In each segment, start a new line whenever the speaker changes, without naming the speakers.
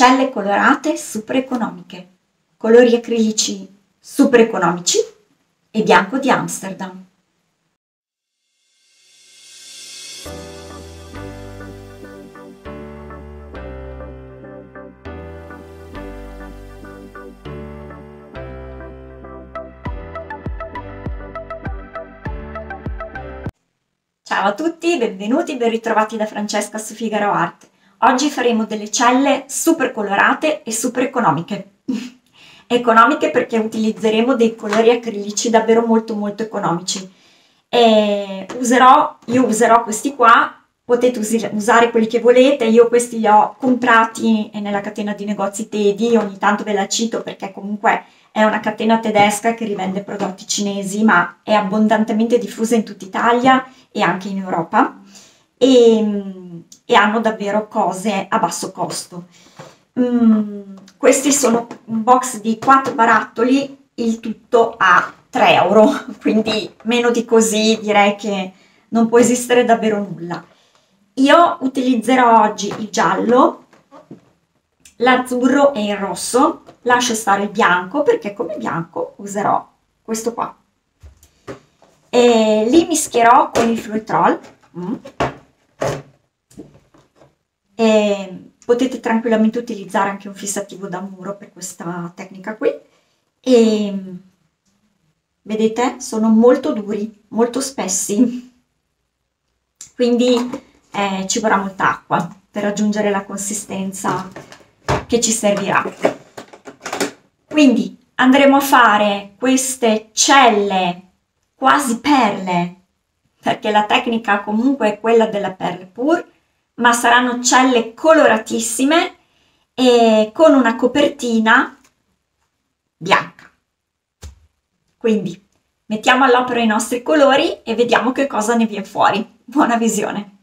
celle colorate super economiche, colori acrilici super economici e bianco di Amsterdam. Ciao a tutti, benvenuti, ben ritrovati da Francesca su Figaro Art. Oggi faremo delle celle super colorate e super economiche. economiche perché utilizzeremo dei colori acrilici davvero molto molto economici. E userò, io userò questi qua, potete usare quelli che volete, io questi li ho comprati nella catena di negozi Tedi, ogni tanto ve la cito perché comunque è una catena tedesca che rivende prodotti cinesi ma è abbondantemente diffusa in tutta Italia e anche in Europa e, e hanno davvero cose a basso costo. Mm, questi sono un box di 4 barattoli, il tutto a 3 euro, quindi meno di così direi che non può esistere davvero nulla. Io utilizzerò oggi il giallo, l'azzurro e il rosso, lascio stare il bianco perché come bianco userò questo qua e li mischierò con il Fruitrol mm. E potete tranquillamente utilizzare anche un fissativo da muro per questa tecnica qui. E vedete sono molto duri molto spessi. Quindi eh, ci vorrà molta acqua per raggiungere la consistenza che ci servirà. Quindi andremo a fare queste celle quasi perle, perché la tecnica comunque è quella della perle pur, ma saranno celle coloratissime e con una copertina bianca. Quindi mettiamo all'opera i nostri colori e vediamo che cosa ne viene fuori. Buona visione!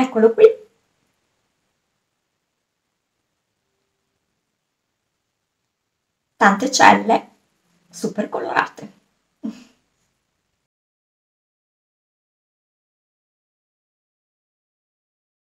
Eccolo qui. Tante celle super colorate.